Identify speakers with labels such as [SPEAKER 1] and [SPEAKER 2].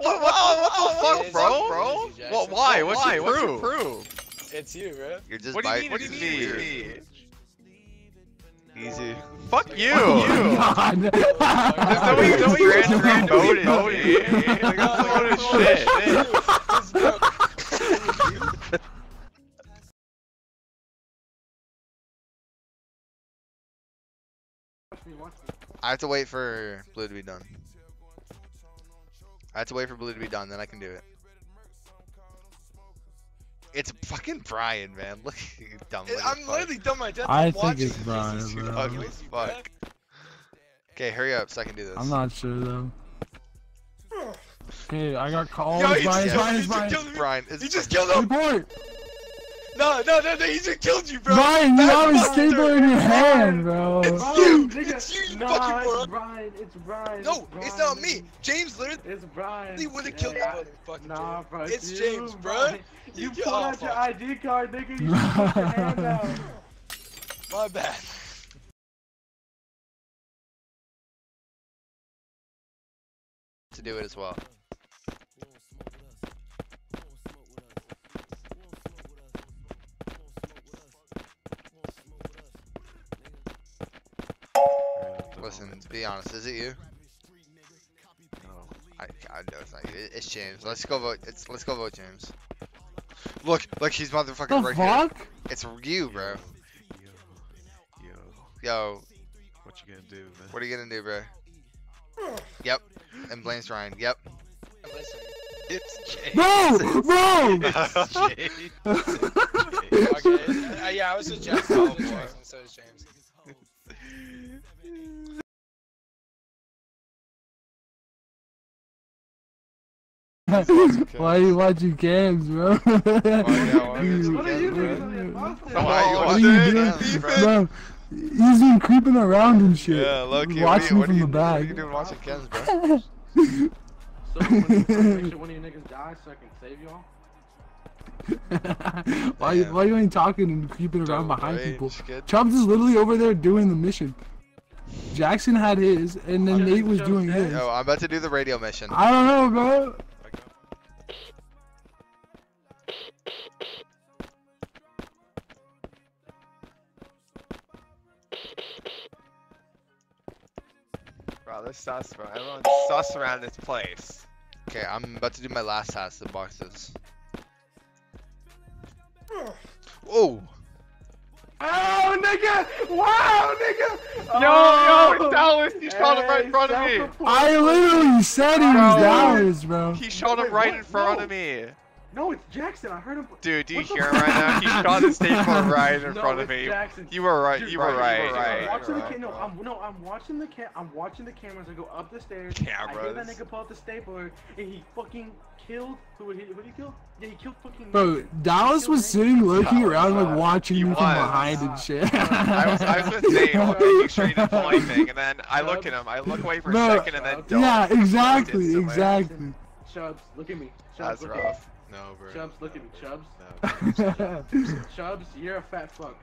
[SPEAKER 1] what, what, what the fuck, bro?
[SPEAKER 2] bro?
[SPEAKER 1] What? Why? What's
[SPEAKER 2] Why?
[SPEAKER 1] your
[SPEAKER 2] What's your
[SPEAKER 1] proof?
[SPEAKER 2] It's you, bro.
[SPEAKER 3] You're just
[SPEAKER 1] What do you
[SPEAKER 3] bi-
[SPEAKER 1] mean?
[SPEAKER 3] what
[SPEAKER 1] What
[SPEAKER 3] do
[SPEAKER 1] do
[SPEAKER 3] you
[SPEAKER 1] you
[SPEAKER 3] mean?
[SPEAKER 1] mean?
[SPEAKER 3] Easy.
[SPEAKER 1] Fuck you.
[SPEAKER 4] God.
[SPEAKER 1] There's no way you don't grand grand voted. Voted. Like that's a load of shit.
[SPEAKER 2] This bro-
[SPEAKER 3] I have to wait for blue to be done. I have to wait for blue to be done, then I can do it. It's fucking Brian, man. Look, you dumb. little
[SPEAKER 2] I'm
[SPEAKER 3] fuck.
[SPEAKER 2] literally done my death.
[SPEAKER 4] I think it's. Brian,
[SPEAKER 2] This is.
[SPEAKER 3] Ugly as fuck. Okay, hurry up so I can do this.
[SPEAKER 4] I'm not sure though. Okay, I got called.
[SPEAKER 2] Yo,
[SPEAKER 4] Brian, Brian,
[SPEAKER 2] he just
[SPEAKER 4] Brian.
[SPEAKER 2] killed me.
[SPEAKER 3] Brian, it's
[SPEAKER 2] He just killed him.
[SPEAKER 4] Report!
[SPEAKER 2] No, no, no, no. He just killed you, bro.
[SPEAKER 4] Brian, you have a
[SPEAKER 2] monster.
[SPEAKER 4] stapler in your hand, bro.
[SPEAKER 2] It's
[SPEAKER 5] Brian,
[SPEAKER 2] you.
[SPEAKER 5] nigga.
[SPEAKER 2] It's you, you
[SPEAKER 5] Nah,
[SPEAKER 2] fucking
[SPEAKER 5] it's
[SPEAKER 2] moron.
[SPEAKER 5] Brian. It's Brian.
[SPEAKER 2] No,
[SPEAKER 5] Brian,
[SPEAKER 2] it's not me. James literally
[SPEAKER 5] It's Brian.
[SPEAKER 2] would have killed
[SPEAKER 5] Yeah,
[SPEAKER 2] this motherfucker.
[SPEAKER 5] Nah, bro.
[SPEAKER 2] It's
[SPEAKER 5] you,
[SPEAKER 2] James, bro.
[SPEAKER 5] Brian. You
[SPEAKER 2] You
[SPEAKER 5] pulled out your ID card, nigga. You should put your hand out.
[SPEAKER 2] My bad.
[SPEAKER 3] to do it as well. Listen, be honest, is it you?
[SPEAKER 1] No.
[SPEAKER 3] I, I know it's not you. It's James. Let's go vote. It's let's go vote James. Look, look, he's motherfucking
[SPEAKER 4] The
[SPEAKER 3] right here.
[SPEAKER 4] fuck?
[SPEAKER 3] It's you, bro.
[SPEAKER 1] Yo, yo,
[SPEAKER 3] Yo,
[SPEAKER 1] what you gonna do, man?
[SPEAKER 3] what are you gonna do, bro? Yep. And blames Ryan. Yep.
[SPEAKER 2] Listen.
[SPEAKER 1] It's James.
[SPEAKER 4] Bro, bro.
[SPEAKER 1] It's James.
[SPEAKER 2] Okay. Yeah, I was just Jackson. I was just Jackson. So is James.
[SPEAKER 4] Why are you watching cams, bro?
[SPEAKER 3] Oh, yeah,
[SPEAKER 4] You-
[SPEAKER 5] are you doing?
[SPEAKER 4] Bro,
[SPEAKER 5] on your phone?
[SPEAKER 3] Why are you watching
[SPEAKER 4] you doing?
[SPEAKER 3] Bro.
[SPEAKER 4] Bro, he's been creeping around and shit.
[SPEAKER 3] Yeah, Loki.
[SPEAKER 4] watching
[SPEAKER 3] what are you,
[SPEAKER 4] from
[SPEAKER 3] what
[SPEAKER 4] the
[SPEAKER 3] you, What are you
[SPEAKER 4] back.
[SPEAKER 3] doing watching Ken's, bro?
[SPEAKER 5] So, when- make sure one of you niggas die so I can save y'all.
[SPEAKER 4] why, you-
[SPEAKER 3] Damn.
[SPEAKER 4] why you ain't talking and creeping around behind
[SPEAKER 3] Range,
[SPEAKER 4] people?
[SPEAKER 3] kid.
[SPEAKER 4] Chubbs is literally over there doing the mission. Jackson had his, and then
[SPEAKER 5] Okay,
[SPEAKER 4] Nate was doing his.
[SPEAKER 3] Yo, I'm about to do the radio mission.
[SPEAKER 4] I don't know, bro.
[SPEAKER 1] Bro, this sus, bro. Everyone's sus around this place.
[SPEAKER 3] Okay, I'm about to do my last task. The boxes. Whoa!
[SPEAKER 5] Oh, nigga! Wow, nigga!
[SPEAKER 1] Yo,
[SPEAKER 5] oh!
[SPEAKER 1] yo, it's Dallas. He shot him right in front of me.
[SPEAKER 4] I literally said he was
[SPEAKER 1] Bro.
[SPEAKER 4] Dallas, bro.
[SPEAKER 1] He shot him right
[SPEAKER 5] what?
[SPEAKER 1] in front of me.
[SPEAKER 5] No, it's Jackson. I heard him.
[SPEAKER 1] Dude, do you
[SPEAKER 5] What
[SPEAKER 1] hear him right now? He shot the stapler right in
[SPEAKER 5] No,
[SPEAKER 1] front of me.
[SPEAKER 5] Jackson.
[SPEAKER 1] You were right.
[SPEAKER 5] Dude,
[SPEAKER 1] You were
[SPEAKER 3] right,
[SPEAKER 1] right.
[SPEAKER 3] you were
[SPEAKER 5] I'm
[SPEAKER 3] right.
[SPEAKER 5] watching the
[SPEAKER 1] right.
[SPEAKER 5] ca- no, I'm no, I'm watching the cam. I'm watching the cameras. I go up the stairs. Cameras. I hear that nigga pull out the stapler, and he fucking killed. Who did he? Who did he kill? Yeah, he killed fucking.
[SPEAKER 4] Bro, Dallas was sitting lurking around like watching
[SPEAKER 1] he
[SPEAKER 4] me from
[SPEAKER 1] was.
[SPEAKER 4] behind and shit.
[SPEAKER 1] I was, I was with Nate, making sure he didn't pull anything, and then I look at him. I look away for a second, and then don't.
[SPEAKER 4] yeah, exactly, exactly.
[SPEAKER 5] Chubbs, look at me. Chubbs,
[SPEAKER 1] That's
[SPEAKER 5] look
[SPEAKER 1] rough.
[SPEAKER 3] No, bro.
[SPEAKER 5] Chubbs, look at me. Chubbs.
[SPEAKER 1] No.
[SPEAKER 5] Chubbs, you're a fat fuck.